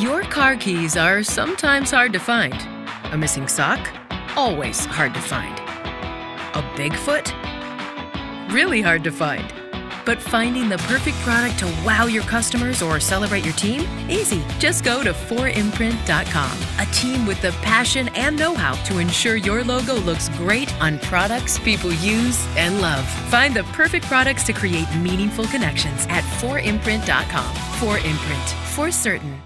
Your car keys are sometimes hard to find. A missing sock? Always hard to find. A Bigfoot? Really hard to find. But finding the perfect product to wow your customers or celebrate your team? Easy. Just go to 4imprint.com. A team with the passion and know how to ensure your logo looks great on products people use and love. Find the perfect products to create meaningful connections at 4imprint.com. 4imprint. For certain.